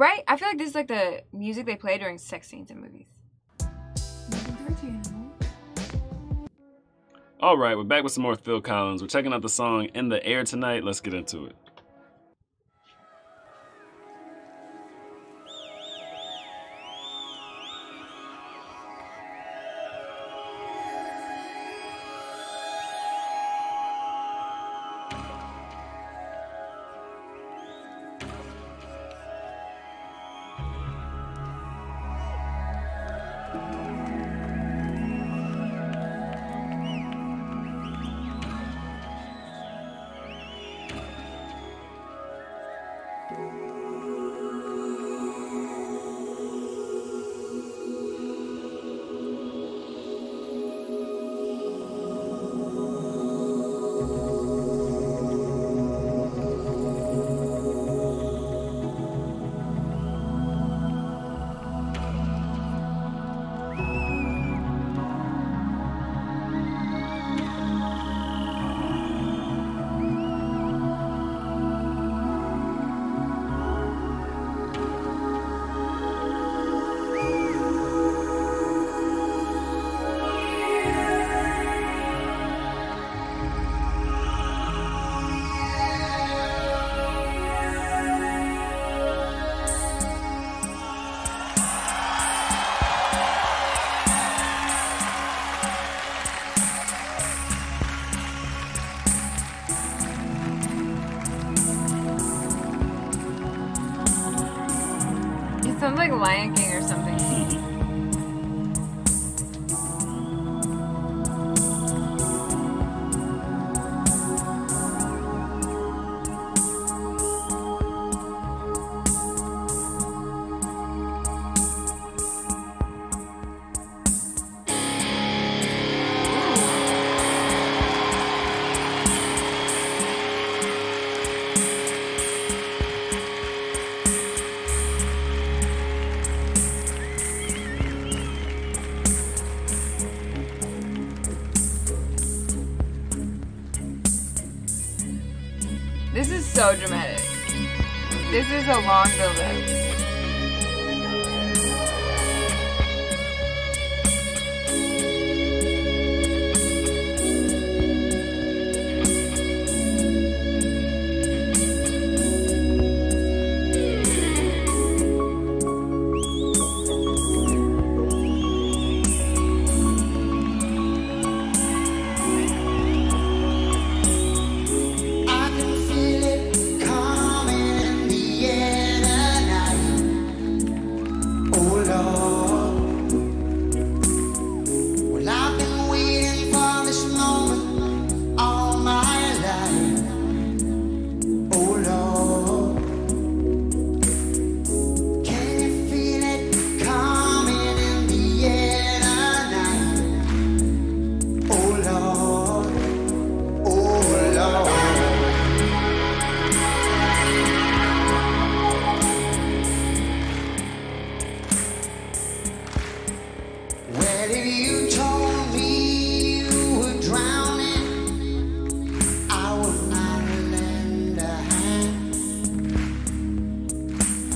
Right? I feel like this is like the music they play during sex scenes in movies. All right, we're back with some more Phil Collins. We're checking out the song In the Air tonight. Let's get into it. Sounds like Lion King or something. This is so dramatic. This is a long build-up.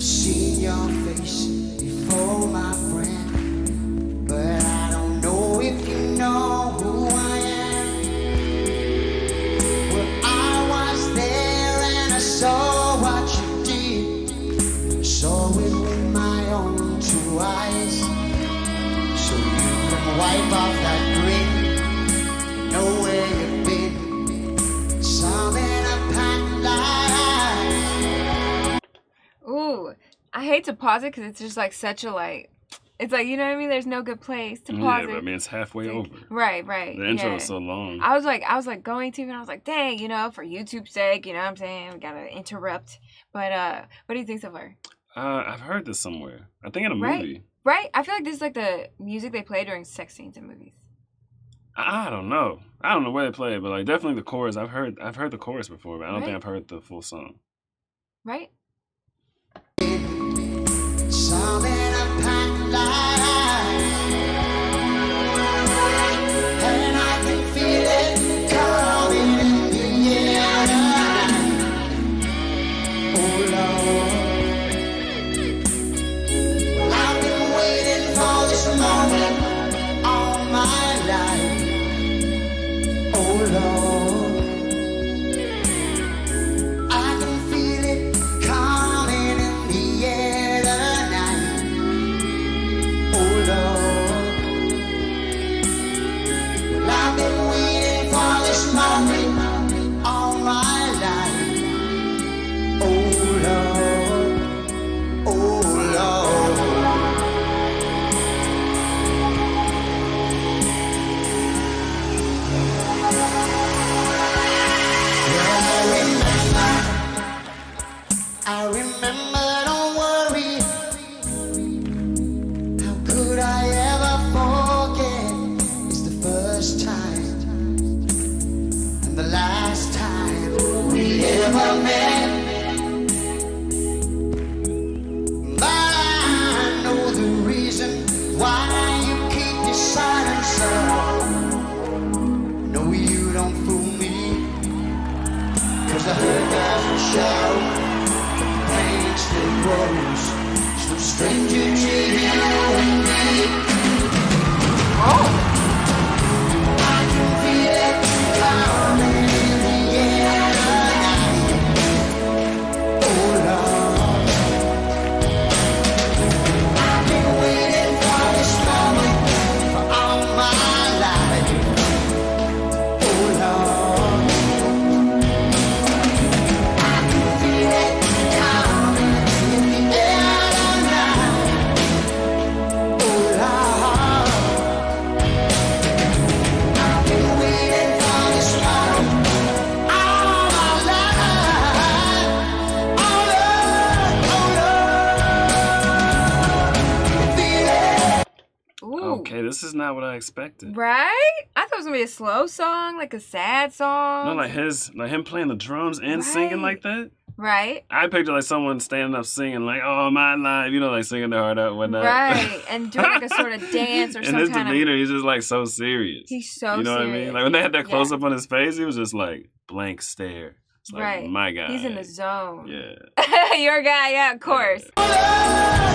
Seen your face before, my friend, but I don't know if you know who I am. Well, I was there and I saw what you did. Saw it with my own two eyes. So you can wipe off that I hate to pause it because it's just like such a like. It's like you know what I mean. There's no good place to Yeah, pause but it. I mean, it's halfway over. Right, right. The intro yeah. is so long. I was like, I was like going to, and I was like, dang, you know, for YouTube's sake, you know what I'm saying? We gotta interrupt. But uh, what do you think so far? Uh, I've heard this somewhere. I think in a Right. movie. Right? I feel like this is like the music they play during sex scenes in movies. I, I don't know. I don't know where they play it, but like definitely the chorus. I've heard. I've heard the chorus before, but I don't think I've heard the full song. Right? Show pain still grows. So stranger to you I expected. Right? I thought it was gonna be a slow song, like a sad song. No, like his, like him playing the drums and singing like that. right? I picture like someone standing up singing like "Oh my life," you know, like singing their heart out, and whatnot. Right. And doing like a sort of dance or something, and some his kind demeanor, he's just like so serious. He's so serious. you know what I mean? Like when they had that Yeah. close up on his face, he was just like blank stare. It's like, Right. my God. He's in the zone. Yeah. Your guy, yeah, of course. Wow.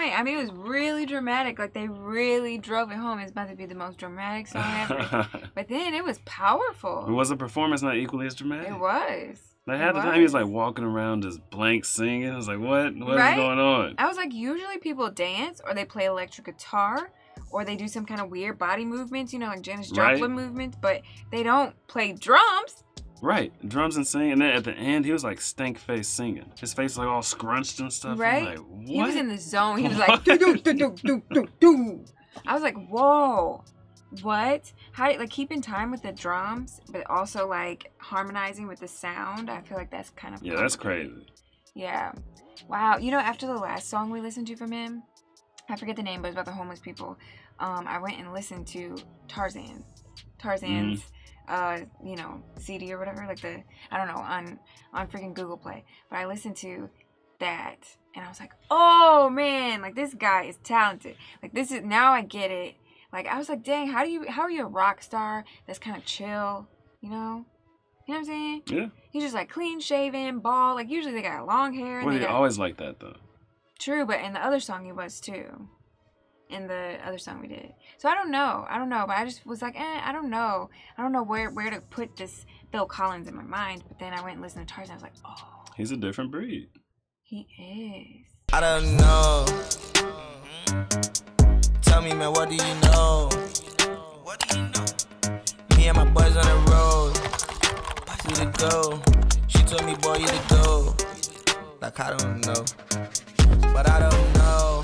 Disappoint. I mean, it was really dramatic. Like, they really drove it home. It's about to be the most dramatic song ever. but then it was powerful. It was the performance not equally as dramatic? It was. They It had the time he was like walking around just blank singing. I was like, what? What is Right? going on? I was like, usually people dance or they play electric guitar or they do some kind of weird body movements, you know, like Janis Right. Joplin movements, but they don't play drums. Right, drums and singing, and then at the end he was like stank face singing. His face like all scrunched and stuff. Right? like, what? He was in the zone. He was like, do, do, do, do, do, do, do. I was like, whoa, what? How like keeping time with the drums, but also like harmonizing with the sound? I feel like that's kind of yeah, that's crazy. Yeah. Wow. You know, after the last song we listened to from him, I forget the name, but it's about the homeless people. Um, I went and listened to Tarzan. Tarzan's uh, you know, CD or whatever, like the I don't know, on on freaking Google Play. But I listened to that and I was like, "Oh man, like this guy is talented. Like this is now I get it." Like I was like, dang, how do you how are you a rock star that's kind of chill, you know? You know what I'm saying? Yeah. He's just like clean shaven, bald. Like usually they got long hair. Well, they they got, always like that though. True, but in the other song he was too. In the other song we did. So I don't know. I don't know. But I just was like, eh, I don't know. I don't know where where to put this Phil Collins in my mind. But then I went and listened to Tarzan. I was like, oh, He's a different breed. he is. I don't know. Tell me, man, what do you know? What do you know? Me and my boys on the road. We to go. She told me, boy, you to go. Like, I don't know. But I don't know.